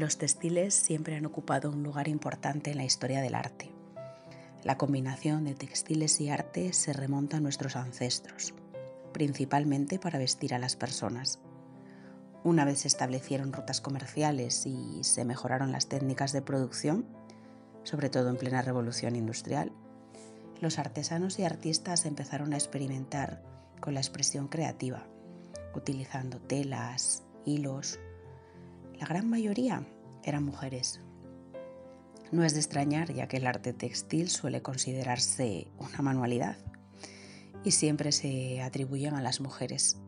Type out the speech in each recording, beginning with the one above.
Los textiles siempre han ocupado un lugar importante en la historia del arte. La combinación de textiles y arte se remonta a nuestros ancestros, principalmente para vestir a las personas. Una vez se establecieron rutas comerciales y se mejoraron las técnicas de producción, sobre todo en plena revolución industrial, los artesanos y artistas empezaron a experimentar con la expresión creativa, utilizando telas, hilos. La gran mayoría eran mujeres, no es de extrañar ya que el arte textil suele considerarse una manualidad y siempre se atribuyen a las mujeres.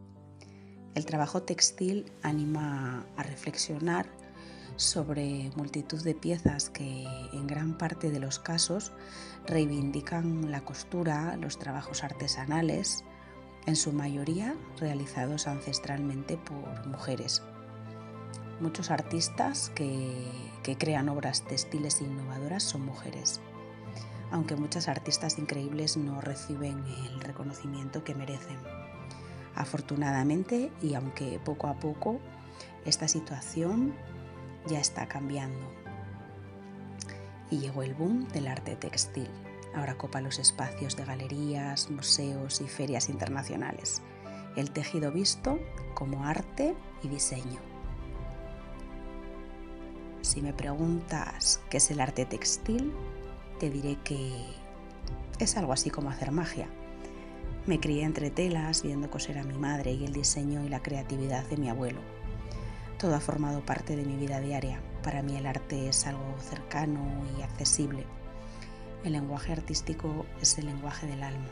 El trabajo textil anima a reflexionar sobre multitud de piezas que en gran parte de los casos reivindican la costura, los trabajos artesanales, en su mayoría realizados ancestralmente por mujeres. Muchos artistas que, crean obras textiles innovadoras son mujeres, aunque muchas artistas increíbles no reciben el reconocimiento que merecen. Afortunadamente, y aunque poco a poco, esta situación ya está cambiando. Y llegó el boom del arte textil. Ahora copa los espacios de galerías, museos y ferias internacionales. El tejido visto como arte y diseño. Si me preguntas qué es el arte textil, te diré que es algo así como hacer magia. Me crié entre telas, viendo coser a mi madre y el diseño y la creatividad de mi abuelo. Todo ha formado parte de mi vida diaria. Para mí el arte es algo cercano y accesible. El lenguaje artístico es el lenguaje del alma.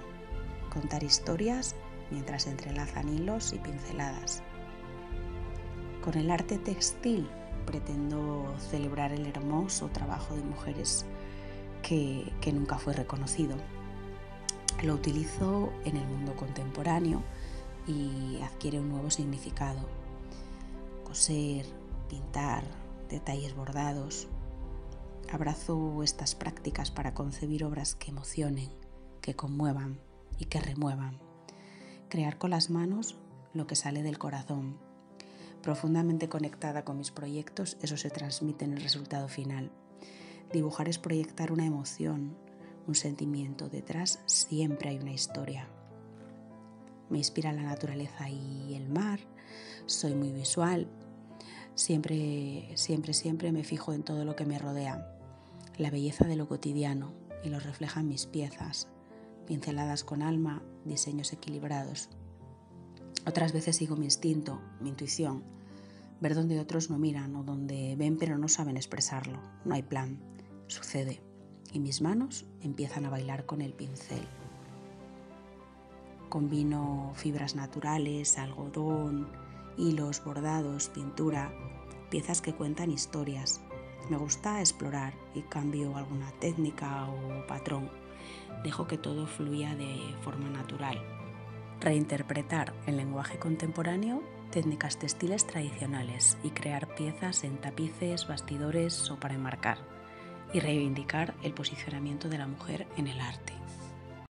Contar historias mientras entrelazan hilos y pinceladas. Con el arte textil pretendo celebrar el hermoso trabajo de mujeres que, nunca fue reconocido. Lo utilizo en el mundo contemporáneo y adquiere un nuevo significado. Coser, pintar, detalles bordados. Abrazo estas prácticas para concebir obras que emocionen, que conmuevan y que remuevan. Crear con las manos lo que sale del corazón profundamente conectada con mis proyectos, eso se transmite en el resultado final. Dibujar es proyectar una emoción, un sentimiento. Detrás siempre hay una historia. Me inspira la naturaleza y el mar. Soy muy visual. Siempre, siempre, siempre me fijo en todo lo que me rodea. La belleza de lo cotidiano y lo reflejan mis piezas. Pinceladas con alma, diseños equilibrados. Otras veces sigo mi instinto, mi intuición, ver donde otros no miran o donde ven pero no saben expresarlo. No hay plan, sucede. Y mis manos empiezan a bailar con el pincel. Combino fibras naturales, algodón, hilos, bordados, pintura, piezas que cuentan historias. Me gusta explorar y cambio alguna técnica o patrón. Dejo que todo fluya de forma natural reinterpretar en lenguaje contemporáneo técnicas textiles tradicionales y crear piezas en tapices, bastidores o para enmarcar, y reivindicar el posicionamiento de la mujer en el arte.